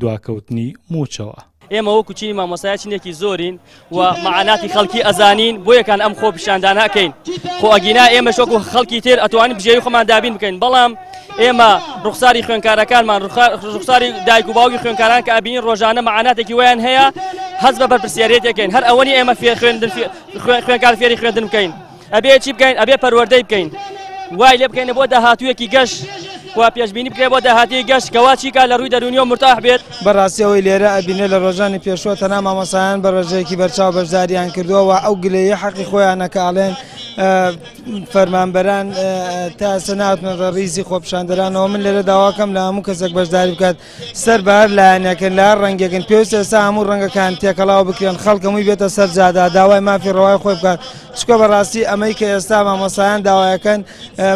دواکەوتنی مووچەوە. ئێمە وەکو چینی مامۆستایە چینێکی زۆرین و مەعاناتی خەڵکی ئەزانین بۆ یەکان ئەم خۆ پیشاندانە ئەکەین خۆ ئەگینا ئێمە شۆکو خەڵکی تێر ئەتوانین بژێوی خۆمان دابین بکەین بەڵام ئێمە ڕوخساری خوێنکارەکانمان ڕوخساری دایک و باوکی خوێنکاران کە ئەبین ڕۆژانە مەعاناتێکی ویان هەیە هەز بە بەرپسیارێتەکەین هەر ئەوەنی ئێمە فێ خوێندن خوێنکار فێری خوێندن بکەین ئەبێ چی بکەین ئەبێ پەروەردەی بکەین وای لێ بکەینە بۆ داهاتوویەکی گەشت و پێشببینی بکرێ بۆ داهاتی گەشت کەواچیکا لە ڕووی دەرونی و مرتاح بێت بەڕاستیەوەی لێرە ئەبینێ لە ڕۆژانی پێشوە تەنا مامەسایان بە ڕێژەیەکی بەرچاو بەشداریان کردووە و ئەو گلەیە حەقی خۆیانە کە ئاڵێن فەرمانبەران تا سەناوتمە ڕیزی خۆپشاندەرانەوە من لێرە داواکەم لە هەموو کەسێک بەشداری بکات سەر بە هەر لایەنێکن لە هەر ڕەنگێکن پێویستە ئێستا هەموو ڕەنگەکان تێکەڵاو بکرێن خەڵک هەمووی بێتە سەر جادا داوای مافی ڕەوای خۆی بکات چکە بەڕاستی ئەمەی کە ئێستا مامۆسایان داوایەکەن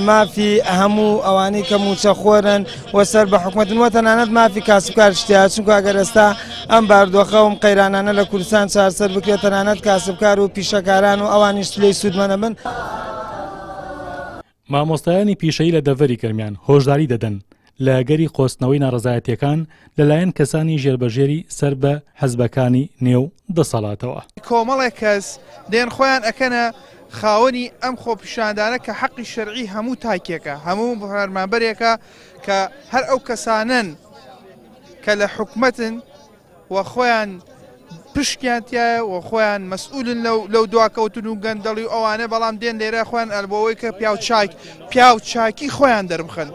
مافی هەموو ئەوانەی کە موچە خۆرن و سەر بە حکوومەتن وە تەنانەت مافی کاسبکار شتیا چونکە ئەگەر ئێستا ئەم باردۆخەوم قەیرانانە لە کوردستان چارسەر بکرێت تەنانەت کاسبکار و پیشەکاران و ئەوانیش لێی سوودمەنە من مامۆستایانی پیشەیی لە دەڤەری گەرمیان هۆشداری دەدەن لە ئەگەری قۆستنەوەی ناڕەزایەتییەکان لەلایەن کەسانی ژێربەژێری سەر بە حزبەکانی نێو دەسەڵاتەوە. کۆمەڵێک کەس دێن خۆیان ئەکەنە خاوەنی ئەم خۆپیشاندانە کە حەقی شەرعی هەموو تاکێکە، هەموو فەرمانبەرێکە کە هەر ئەو کەسانەن کە لە حکومەتن، و خۆیان پشکیان تایە و خۆیان مەسئولن لەو لەو دواکەوتن و گەندەڵی و ئەوانە بەڵام دێن لێرە خۆیان ئەلبەوەی کە پیاو چاک پیاو چاکی خۆیان دەربخەن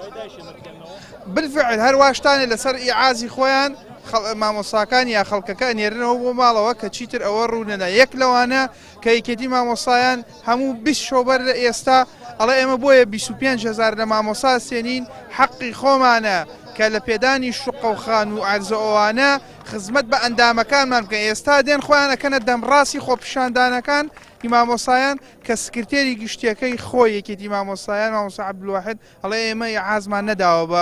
بالفعل هەرواشتانێ لەسەر ئیعازی خۆیان مامۆساکان یا خەڵکەکە نێرنەوە بۆ ماڵەوە کە چیتر ئەوە ڕوونەدا یەک لەوانە کە یەکێتی مامۆستایان هەموو بیست شەو بەر لە ئێستا ئەڵێ ئێمە بۆیە بیست و پێنج هەزار لە مامۆسا سێنین حەقی خۆمانە کە لە پێدانی شوقە و خان و عەرزە ئەوانە خزمەت بە ئەندامەکانمان بکە ئێستا دێن خۆیان ئەکەنە دەمڕاستی خۆپیشاندانەکان ی مامۆسایان کە سکرتێری گشتیەکەی خۆی یەکێتی مامۆسایان مامۆسا عەبدولواحد ئەڵێ ئێمە ئیعازمان نەداوە بە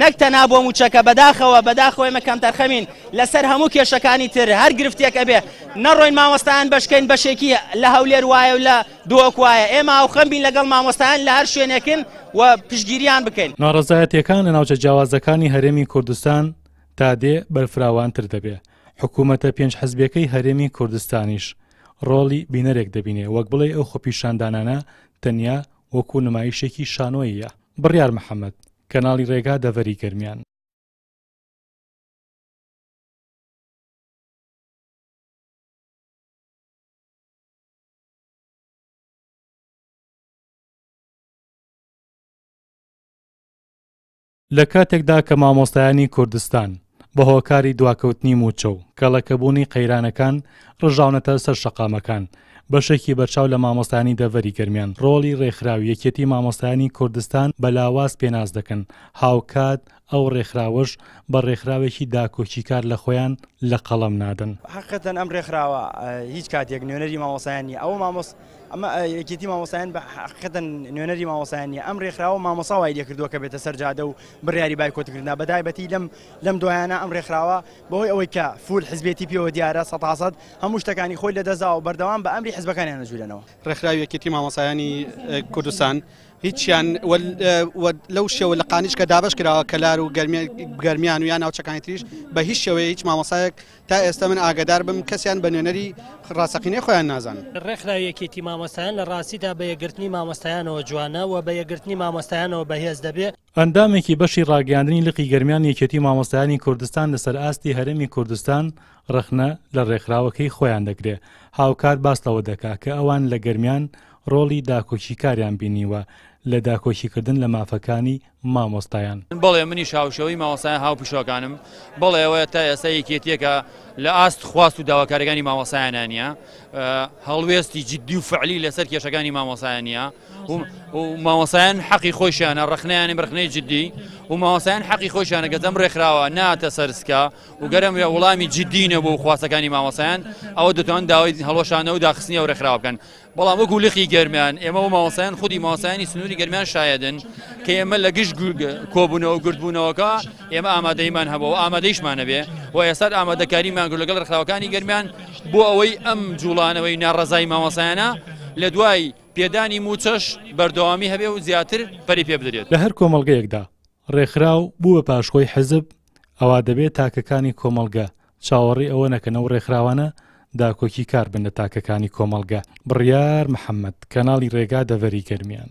نەک تەنها بۆ موچەکە بەداخەوە بەداخەوە ئێمە کەمتەرخەمین لەسەر هەموو کێشەکانی تر هەر گرفتێک ئەبێ نەڕۆین مامۆستایان بەشکەین بەشێکی لە هەولێر وایە و لە دۆک وایە ئێمە ئاوخەم بین لەگەڵ مامۆستایان لە هەر شوێنێکن و پشگیریان بکەین ناڕەزایەتیەکان لە ناوچە جیاوازەکانی هەرێمی کوردستان تا دێ بەرفراوانتر دەبێ حکوومەتە پێنج حزبەکەی هەرێمی کوردستانیش ڕۆڵی بینەرێک دەبینێ وەک بڵێ ئەو خۆپیشاندانانە تەنیا وەکو نمایشێکی شانۆیە بڕیار محەممەد کەناڵی ڕێگا دەڤەری گەرمیان. لە کاتێکدا کە مامۆستایانی کوردستان، بە هۆکاری دواکەوتنی مووچە و کەڵەکەبوونی قەیرانەکان ڕژاونەتە سەر شەقامەکان، بەشێکی بەرچاو لە مامۆستایانی دەڤەری گەرمیان ڕۆڵی ڕێکخراوی یەکێتی مامۆستایانی کوردستان بە لاواز پێناس دەکەن، هاوکات ئەو ڕێکخراوەش بە ڕێکخراوێکی داکۆکیکار لە خۆیان لە قەڵەم نادەن. حەقیقەتەن ئەم ڕێکخراوە هیچ کاتێک نوێنەری مامۆستایان نییە، ئەوە مامۆست. ئەمە یەکێتی مامۆستایان بە حەقیقەتەن نوێنەری مامۆستایان نیە ئەم ڕێکخراوە مامۆسا وای لێکردووە کە بێتە سەر جادە و بڕیاری بایکۆتکردنا بەدایبەتی لەم لەم دوایانە ئەم ڕێکخراوە بەهۆی ئەوەی کە فول حزبێتی پێوە دیارە سە حسد هەموو شتەکانی خۆی لە دەزاوە بەردەوام بە ئەمری حزبەکانیان نەجوولەنەوە ڕێکخراوی یەکێتی مامۆسایانی کوردستان هیچیان لەو شێوە لە قانیشکە دابش کراوە کەلار و گەرمیان و یا ناوچەکانی تریش بە هیچ شێوەیە هیچ مامۆسایەک تا ئێستا من ئاگەدار بم کەسیان بە نوێنەری ڕاستەقینەی خۆیان نازانن. ڕێکخراوی یەکێتی مامۆستایان لە ڕاستیدا بە یەکگرتنی مامۆستایانەوە جوانە و بە یەکگرتنی مامۆستایانەوە بەهێز دەبێ. ئەندامێکی بەشی ڕاگەیاندنی لقی گەرمیان یەکێتی مامۆستایانی کوردستان لەسەر ئاستی هەرێمی کوردستان ڕەخنە لە ڕێکخراوەکەی خۆیان دەگرێ، هاوکات باس لەوە دەکا کە ئەوان لە گەرمیان ڕۆڵی داکۆکیکاریان بینیوە لە داکۆکیکردن لە مافەکانی مامۆستایان. بەڵێ منیش هاوشێوەی مامۆستایان هاوپیشەکانم بەڵێ ئەوە تا ئێستا یەکێتیەکە لە ئاست خواست و داواکاریەکانی مامۆسایانە نیە هەڵوێستی جددی و فعلی لەسەر کێشەکانی مامۆسایان نیە و مامۆسایان حەقی خۆشیانە ڕخنیانی بڕخنەی جددی و مامۆسایان حەقی خۆشیانە کە دەم ڕێکخراوە ناتە سەرسکە و گەرم وێ وڵامی جددی نەبوو خواستەکانی مامۆسایان ئەوە دەتوان داوای هەڵۆشانە و داخستنی و ڕێکخراوەکەن بەڵام وەکو لقی گەرمیان ئێمە و مامۆستایان خودی مامۆستایانی سنووری گەرمیان شایەدن کە ئێمە لە گشت کۆبوونەوە گردبوونەوەکە ئێمە ئامادەیمان هەبوو و ئامادەیشمانە بێ و ئێستا ئامادەکاریمان گرو لەگەڵ ڕخراوەکانی گەرمیان بۆ ئەوەی ئەم جوڵانەوەی ناڕزای مامۆسایانە لە دوای پێدانی موچەش بەردەوامی هەبێ و زیاتر پەری پێ بدرێت لە هەر کۆمەڵگەیەکدا. ڕێکخراو بوو بە پاشکۆی حیزب، ئەوا دەبێ تاکەکانی کۆمەڵگە چاوەڕێی ئەوە نەکەن ئەو ڕێکخراوانە داکۆکی کار بن لە تاکەکانی کۆمەڵگە. بڕیار محەمەد، کەناڵی ڕێگا دەڤەری گەرمیان.